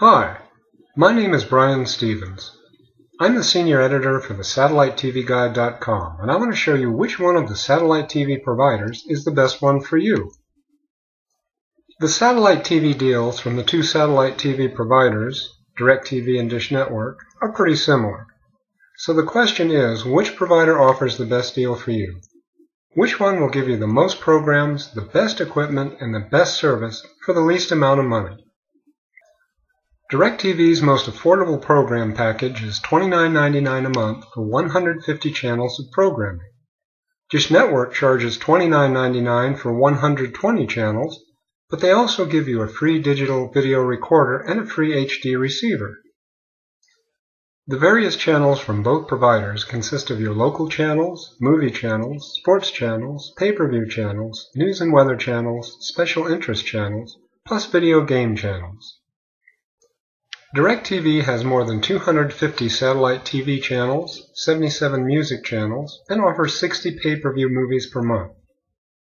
Hi, my name is Brian Stevens. I'm the senior editor for the SatelliteTVGuide.com, and I want to show you which one of the satellite TV providers is the best one for you. The satellite TV deals from the two satellite TV providers, DirecTV and Dish Network, are pretty similar. So the question is, which provider offers the best deal for you? Which one will give you the most programs, the best equipment, and the best service for the least amount of money? DirecTV's most affordable program package is $29.99 a month for 150 channels of programming. Dish Network charges $29.99 for 120 channels, but they also give you a free digital video recorder and a free HD receiver. The various channels from both providers consist of your local channels, movie channels, sports channels, pay-per-view channels, news and weather channels, special interest channels, plus video game channels. DirecTV has more than 250 satellite TV channels, 77 music channels, and offers 60 pay-per-view movies per month.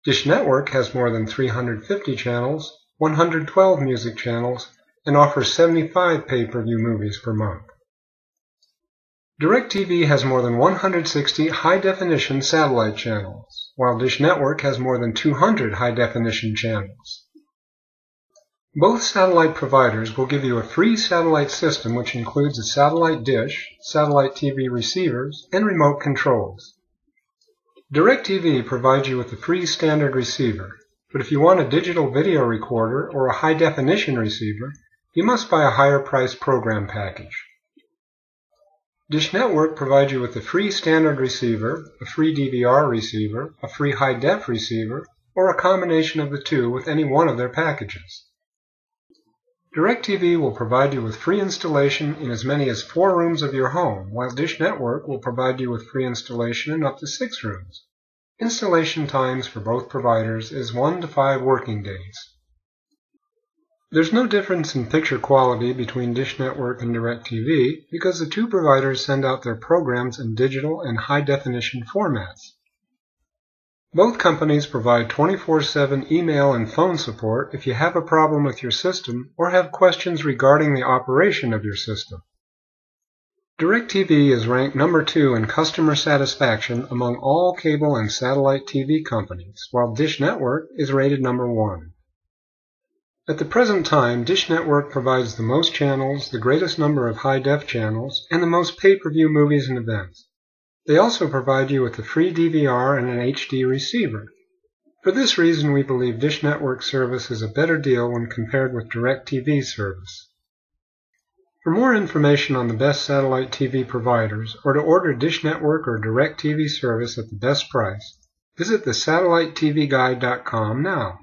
Dish Network has more than 350 channels, 112 music channels, and offers 75 pay-per-view movies per month. DirecTV has more than 160 high-definition satellite channels, while Dish Network has more than 200 high-definition channels. Both satellite providers will give you a free satellite system which includes a satellite dish, satellite TV receivers, and remote controls. DirecTV provides you with a free standard receiver, but if you want a digital video recorder or a high definition receiver, you must buy a higher priced program package. Dish Network provides you with a free standard receiver, a free DVR receiver, a free high def receiver, or a combination of the two with any one of their packages. DirecTV will provide you with free installation in as many as four rooms of your home, while Dish Network will provide you with free installation in up to six rooms. Installation times for both providers is one to five working days. There's no difference in picture quality between Dish Network and DirecTV because the two providers send out their programs in digital and high definition formats. Both companies provide 24-7 email and phone support if you have a problem with your system or have questions regarding the operation of your system. DirecTV is ranked number two in customer satisfaction among all cable and satellite TV companies, while Dish Network is rated number one. At the present time, Dish Network provides the most channels, the greatest number of high-def channels, and the most pay-per-view movies and events. They also provide you with a free DVR and an HD receiver. For this reason, we believe Dish Network service is a better deal when compared with DirecTV service. For more information on the best satellite TV providers, or to order Dish Network or DirecTV service at the best price, visit the SatelliteTVGuide.com now.